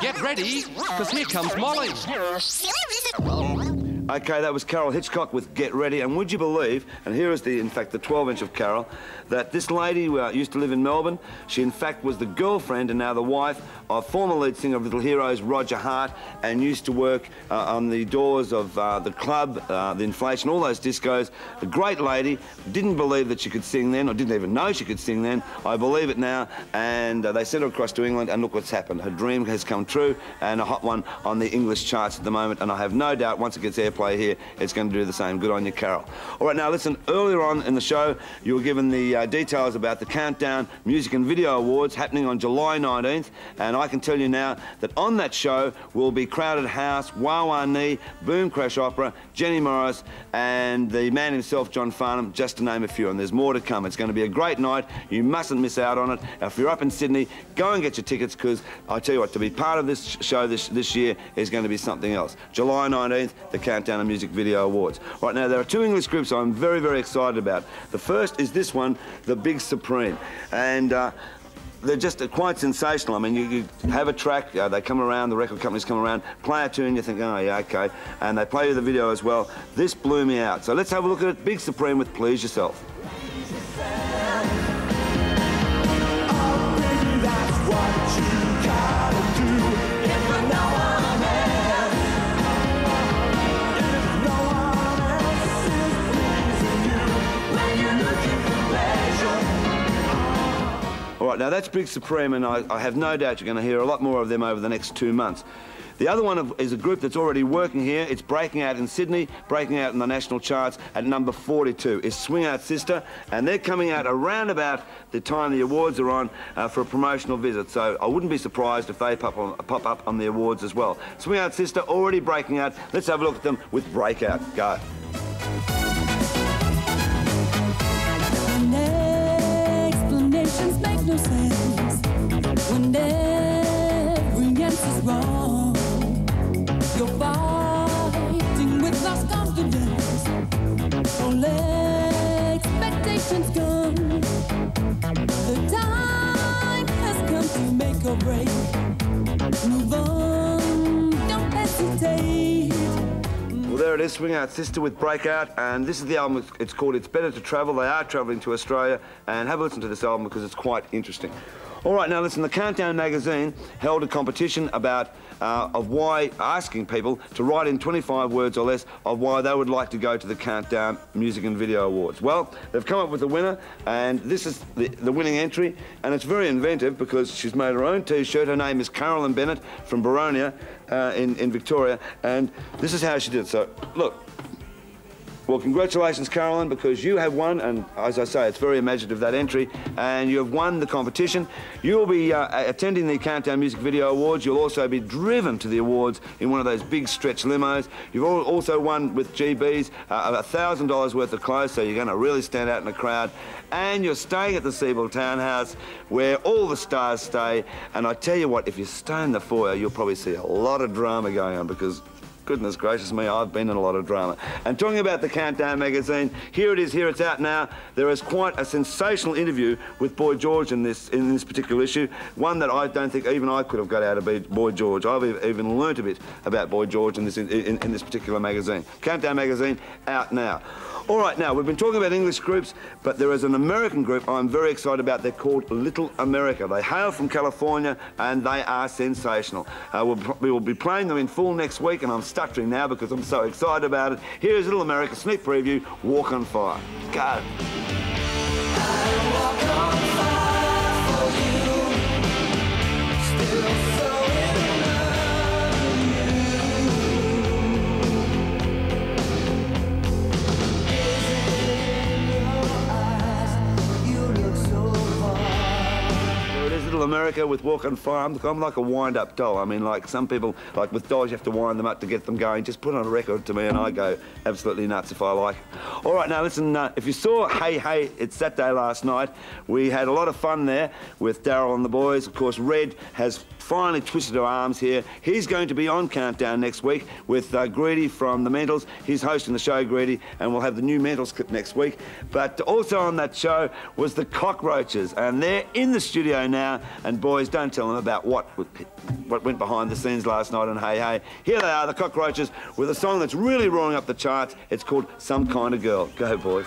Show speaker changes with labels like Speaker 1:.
Speaker 1: Get ready, because here comes Molly.
Speaker 2: Okay, that was Carol Hitchcock with Get Ready, and would you believe, and here is the, in fact, the 12-inch of Carol, that this lady uh, used to live in Melbourne. She, in fact, was the girlfriend and now the wife of former lead singer of Little Heroes, Roger Hart, and used to work uh, on the doors of uh, the club, uh, the Inflation, all those discos. A great lady, didn't believe that she could sing then, or didn't even know she could sing then. I believe it now, and uh, they sent her across to England, and look what's happened. Her dream has come true, and a hot one on the English charts at the moment, and I have no doubt once it gets airplay here, it's going to do the same. Good on you, Carol. All right, now listen, earlier on in the show, you were given the uh, details about the Countdown Music and Video Awards happening on July 19th, and I can tell you now that on that show will be Crowded House, Wa Wa Nee, Boom Crash Opera, Jenny Morris, and the man himself, John Farnham, just to name a few. And there's more to come. It's going to be a great night. You mustn't miss out on it. If you're up in Sydney, go and get your tickets because I tell you what, to be part of this show this, this year is going to be something else. July 19th, the Countdown and Music Video Awards. Right now, there are two English groups I'm very, very excited about. The first is this one, The Big Supreme. And uh, they're just quite sensational. I mean, you, you have a track, uh, they come around, the record companies come around, play a tune, you think, oh, yeah, okay. And they play you the video as well. This blew me out. So let's have a look at it. Big Supreme with Please Yourself. Right, now that's Big Supreme, and I, I have no doubt you're going to hear a lot more of them over the next two months. The other one is a group that's already working here. It's breaking out in Sydney, breaking out in the national charts at number 42. Is Swing Out Sister, and they're coming out around about the time the awards are on uh, for a promotional visit. So I wouldn't be surprised if they pop, on, pop up on the awards as well. Swing Out Sister already breaking out. Let's have a look at them with Breakout. Go.
Speaker 3: No sense. When every
Speaker 2: there it is, Swing Out Sister with Breakout, and this is the album. It's called It's Better to Travel. They are travelling to Australia, and have a listen to this album because it's quite interesting. All right, now listen, the Countdown magazine held a competition about uh, of why asking people to write in 25 words or less of why they would like to go to the Countdown Music and Video Awards. Well, they've come up with a winner, and this is the, the winning entry, and it's very inventive because she's made her own T-shirt. Her name is Carolyn Bennett from Boronia uh, in, in Victoria, and this is how she did it. So, look, well, congratulations, Carolyn, because you have won, and as I say, it's very imaginative, that entry, and you have won the competition. You'll be uh, attending the Countdown Music Video Awards. You'll also be driven to the awards in one of those big stretch limos. You've also won with GBs uh, $1,000 worth of clothes, so you're going to really stand out in the crowd. And you're staying at the Sebel Townhouse, where all the stars stay. And I tell you what, if you stay in the foyer, you'll probably see a lot of drama going on, because goodness gracious me, I've been in a lot of drama. And talking about the Countdown magazine, here it is, here it's out now. There is quite a sensational interview with Boy George in this in this particular issue, one that I don't think even I could have got out of Boy George. I've even learnt a bit about Boy George in this in, in, in this particular magazine. Countdown magazine out now. All right, now we've been talking about English groups, but there is an American group I'm very excited about. They're called Little America. They hail from California and they are sensational. Uh, we'll, we will be playing them in full next week, and I'm stuttering now because I'm so excited about it. Here's Little America sneak preview Walk on Fire. Go. America with Walk on Fire. I'm, I'm like a wind-up doll. I mean, like some people, like with dolls, you have to wind them up to get them going. Just put on a record to me and I go absolutely nuts if I like. All right, now listen, uh, if you saw Hey Hey, it's Saturday last night, we had a lot of fun there with Daryl and the boys. Of course, Red has finally twisted her arms here. He's going to be on Countdown next week with uh, Greedy from the Mentals. He's hosting the show, Greedy, and we'll have the new Mentals clip next week. But also on that show was the Cockroaches, and they're in the studio now. And And boys, don't tell them about what what went behind the scenes last night on Hey Hey. Here they are, the Cockroaches, with a song that's really roaring up the charts. It's called Some Kind of Girl. Go, boys.